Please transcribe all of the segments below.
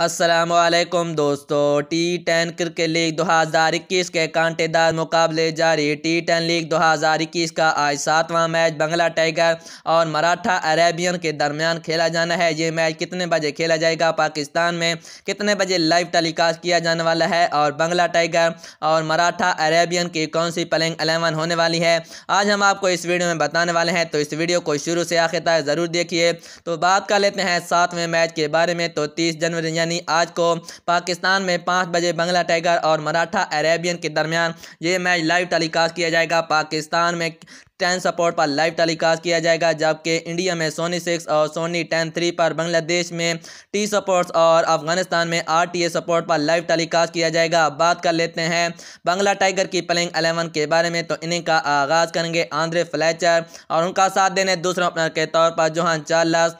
असलकुम दोस्तों T ten cricket league 2021 के कांटेदार मुकाबले जारी। टी टेन लीग 2021 का आज सातवां मैच बंगला टाइगर और मराठा अरेबियन के दरमियान खेला जाना है। ये मैच कितने बजे खेला जाएगा? पाकिस्तान में कितने बजे लाइव टेलीकास्ट किया जाने वाला है? और बंगला टाइगर और मराठा अरेबियन की कौन सी प्लेइंग अलेवन होने वाली है? आज हम आपको इस वीडियो में बताने वाले हैं तो इस वीडियो को शुरू से आखिर तक ज़रूर देखिए। तो बात कर लेते हैं सातवें मैच के बारे में। तो तीस जनवरी यानी यानी आज को पाकिस्तान में पाँच बजे बंगला टाइगर और मराठा अरेबियन के दरमियान ये मैच लाइव टेलीकास्ट किया जाएगा। पाकिस्तान में टेन सपोर्ट पर लाइव टेलीकास्ट किया जाएगा, जबकि इंडिया में सोनी सिक्स और सोनी टेन थ्री पर बांग्लादेश में टी सपोर्ट्स और अफ़गानिस्तान में आर टी ए सपोर्ट पर लाइव टेलीकास्ट किया जाएगा। बात कर लेते हैं बंगला टाइगर की प्लेइंग एलेवन के बारे में तो इन्हीं का आगाज़ करेंगे आंद्रे फ्लैचर और उनका साथ देने दूसरे ओपनर के तौर पर जोहान चार्लस।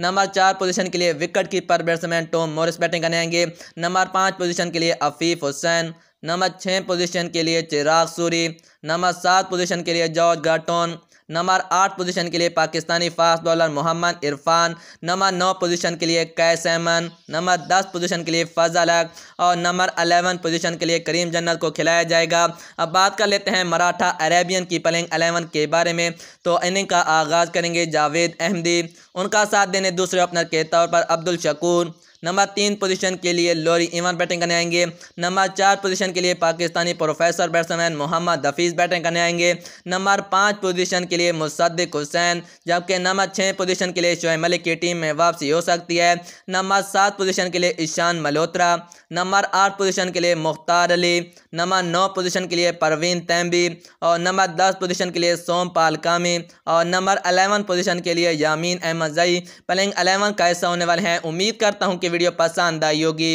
नंबर चार पोजीशन के लिए wicket keeper batsman Tom Morris batting करने आएँगे नंबर पाँच पोजीशन के लिए अफीफ हुसैन। नंबर छः पोजीशन के लिए चिराग सूरी। नंबर सात पोजीशन के लिए जॉर्ज गाटोन नंबर आठ पोजीशन के लिए Pakistani fast bowler Mohammad Irfan, number नौ पोजीशन के लिए कैस एमन नंबर दस पोजीशन के लिए फजल हक और नंबर अलेवन पोजीशन के लिए करीम जन्नत को खिलाया जाएगा। अब बात कर लेते हैं मराठा अरेबियन की प्लेइंग अलेवन के बारे में। तो इनिंग का आगाज़ करेंगे जावेद अहमदी। उनका साथ देने दूसरे ओपनर के तौर पर अब्दुल शकूर। नंबर तीन पोजीशन के लिए लोरी इमान बैटिंग करने आएँगे। नंबर चार पोजीशन के लिए Pakistani professor batsman Mohammad Hafeez batting करने आएँगे। नंबर पाँच पोजीशन के लिए मुसद्दिक हुसैन, जबकि नंबर छः पोजीशन के लिए शोएब मलिक की टीम में वापसी हो सकती है। नंबर सात पोजीशन के लिए ईशान मल्होत्रा, नंबर आठ पोजीशन के लिए मुख्तार अली, नंबर नौ पोजीशन के लिए परवीन तैम्बी और नंबर दस पोजीशन के लिए सोमपाल कामी और नंबर अलेवन पोजीशन के लिए यामीन अहमद जई। प्लेइंग अलेवन कैसा होने वाले हैं? उम्मीद करता हूँ कि वीडियो पसंद आई होगी।